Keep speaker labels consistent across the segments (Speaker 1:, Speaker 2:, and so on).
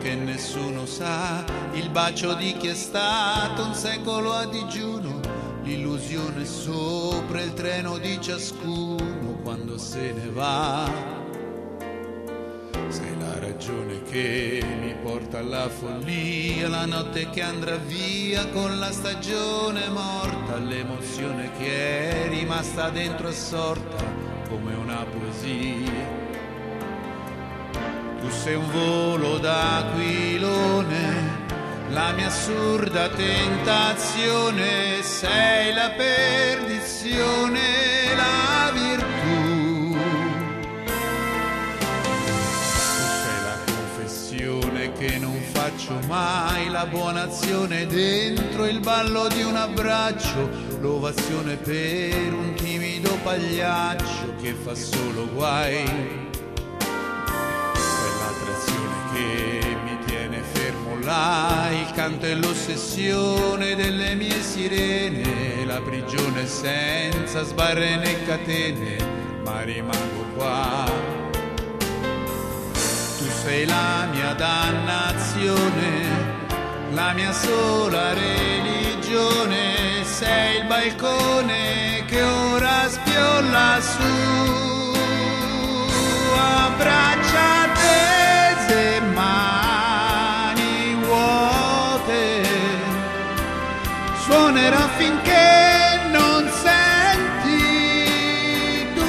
Speaker 1: che nessuno sa, il bacio di chi è stato un secolo a digiuno, l'illusione sopra il treno di ciascuno quando se ne va. Sei la ragione che mi porta alla follia, la notte che andrà via con la stagione morta, l'emozione che è rimasta dentro assorta come una poesia. Tu sei un volo d'aquilone, la mia assurda tentazione, sei la perdizione, la virtù. Tu sei la confessione che non faccio mai, la buona azione dentro il ballo di un abbraccio, l'ovazione per un timido pagliaccio che fa solo guai quell'attrazione che mi tiene fermo là, il canto e l'ossessione delle mie sirene, la prigione senza sbarre né catene, ma rimango qua. Tu sei la mia dannazione, la mia sola religione, sei il balcone che ora spiolla su. Suonerà finché non senti tu,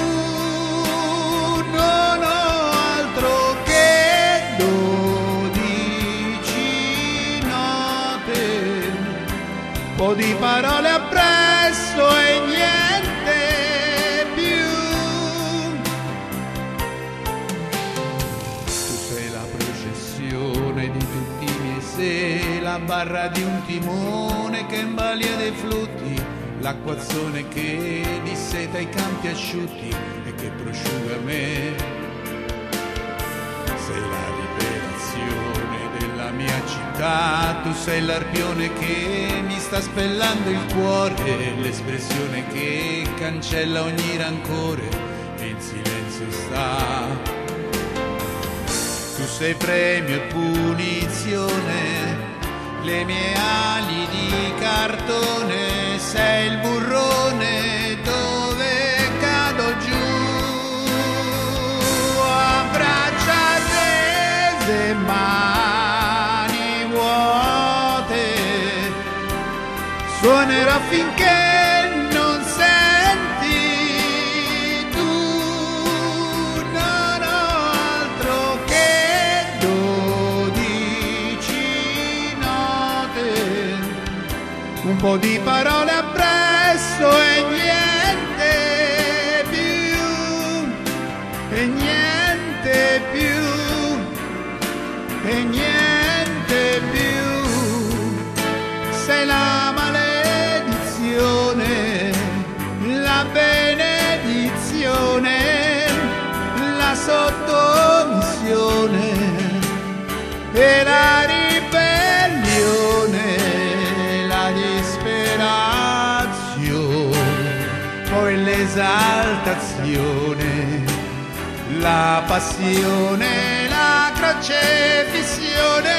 Speaker 1: non ho altro che dodici note, un po' di parole appresso e niente più. Tu sei la processione di tutti i miei sé, la barra di un timone che dei flutti, l'acquazzone che disseta i campi asciutti e che prosciuga me. Sei la liberazione della mia città, tu sei l'arpione che mi sta spellando il cuore, l'espressione che cancella ogni rancore e in silenzio sta. Tu sei premio e punizione, le mie ali di cartone, tese mani vuote, suonerà finché non senti tu, non altro che dodici note, un po' di parole appresso e niente più, e niente e niente più. Sei la maledizione, la benedizione, la sottomissione e la ribellione, la disperazione, poi l'esaltazione, la passione, la crocefissione,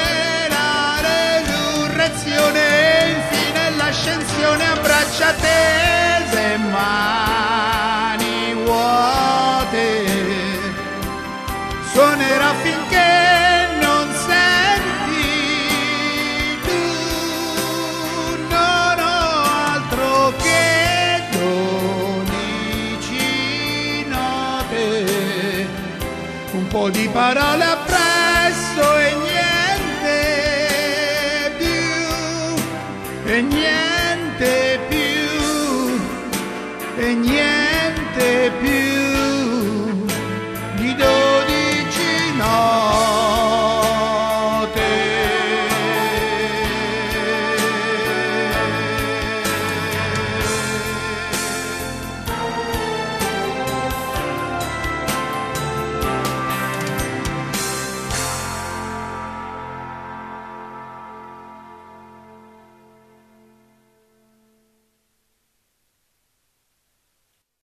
Speaker 1: la resurrezione, infine l'ascensione, abbraccia tese mani vuote, suonerà finché non senti tu, non ho altro che dodici note. Un po' di parole